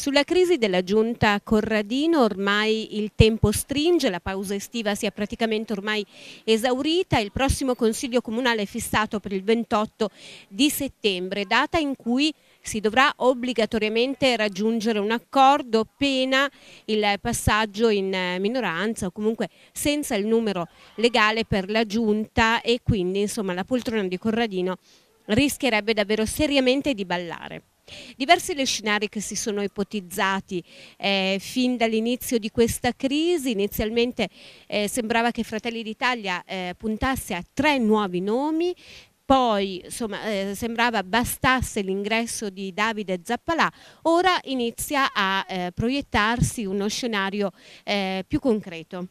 Sulla crisi della giunta Corradino ormai il tempo stringe, la pausa estiva si è praticamente ormai esaurita, il prossimo Consiglio Comunale è fissato per il 28 di settembre, data in cui si dovrà obbligatoriamente raggiungere un accordo pena il passaggio in minoranza o comunque senza il numero legale per la giunta e quindi insomma la poltrona di Corradino rischierebbe davvero seriamente di ballare. Diversi gli scenari che si sono ipotizzati eh, fin dall'inizio di questa crisi, inizialmente eh, sembrava che Fratelli d'Italia eh, puntasse a tre nuovi nomi, poi insomma, eh, sembrava bastasse l'ingresso di Davide Zappalà, ora inizia a eh, proiettarsi uno scenario eh, più concreto.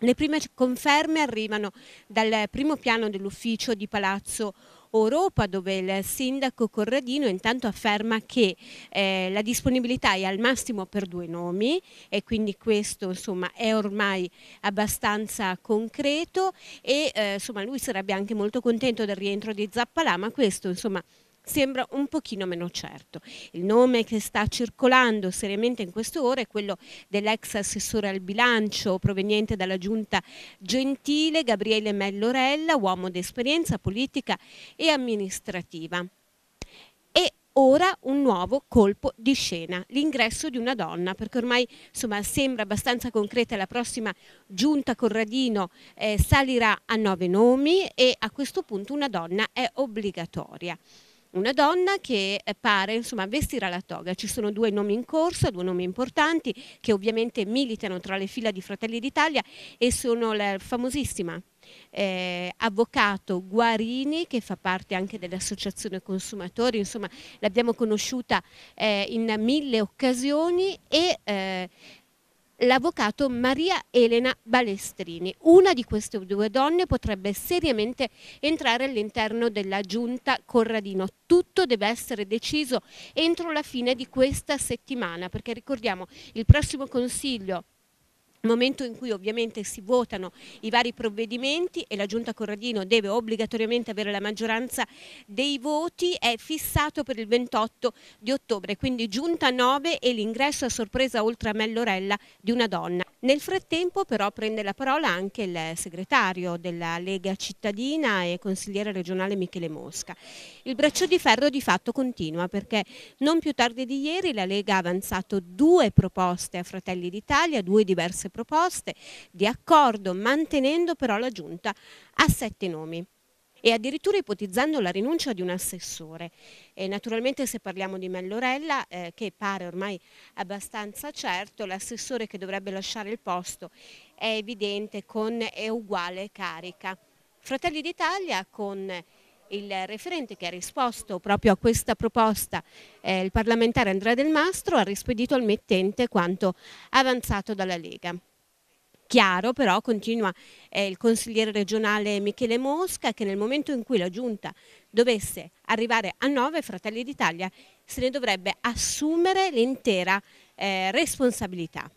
Le prime conferme arrivano dal primo piano dell'ufficio di Palazzo Europa dove il sindaco Corradino intanto afferma che eh, la disponibilità è al massimo per due nomi e quindi questo insomma è ormai abbastanza concreto e eh, insomma lui sarebbe anche molto contento del rientro di Zappalà ma questo insomma sembra un pochino meno certo. Il nome che sta circolando seriamente in queste ore è quello dell'ex assessore al bilancio proveniente dalla giunta Gentile, Gabriele Mellorella, uomo di esperienza politica e amministrativa. E ora un nuovo colpo di scena, l'ingresso di una donna, perché ormai insomma, sembra abbastanza concreta la prossima giunta Corradino eh, salirà a nove nomi e a questo punto una donna è obbligatoria una donna che eh, pare insomma, vestirà la toga. Ci sono due nomi in corsa, due nomi importanti che ovviamente militano tra le fila di Fratelli d'Italia e sono la famosissima eh, avvocato Guarini che fa parte anche dell'associazione consumatori, insomma l'abbiamo conosciuta eh, in mille occasioni e eh, l'avvocato Maria Elena Balestrini. Una di queste due donne potrebbe seriamente entrare all'interno della giunta Corradino. Tutto deve essere deciso entro la fine di questa settimana, perché ricordiamo il prossimo consiglio momento in cui ovviamente si votano i vari provvedimenti e la Giunta Corradino deve obbligatoriamente avere la maggioranza dei voti, è fissato per il 28 di ottobre, quindi Giunta 9 e l'ingresso a sorpresa oltre a Mellorella di una donna. Nel frattempo però prende la parola anche il segretario della Lega Cittadina e consigliere regionale Michele Mosca. Il braccio di ferro di fatto continua perché non più tardi di ieri la Lega ha avanzato due proposte a Fratelli d'Italia, due diverse proposte di accordo mantenendo però la giunta a sette nomi e addirittura ipotizzando la rinuncia di un assessore. E naturalmente se parliamo di Mellorella, eh, che pare ormai abbastanza certo, l'assessore che dovrebbe lasciare il posto è evidente con è uguale carica. Fratelli d'Italia con il referente che ha risposto proprio a questa proposta, eh, il parlamentare Andrea Del Mastro, ha rispedito al mittente quanto avanzato dalla Lega. Chiaro però, continua eh, il consigliere regionale Michele Mosca, che nel momento in cui la Giunta dovesse arrivare a 9 Fratelli d'Italia se ne dovrebbe assumere l'intera eh, responsabilità.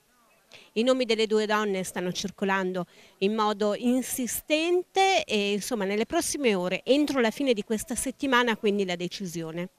I nomi delle due donne stanno circolando in modo insistente e insomma nelle prossime ore, entro la fine di questa settimana, quindi la decisione.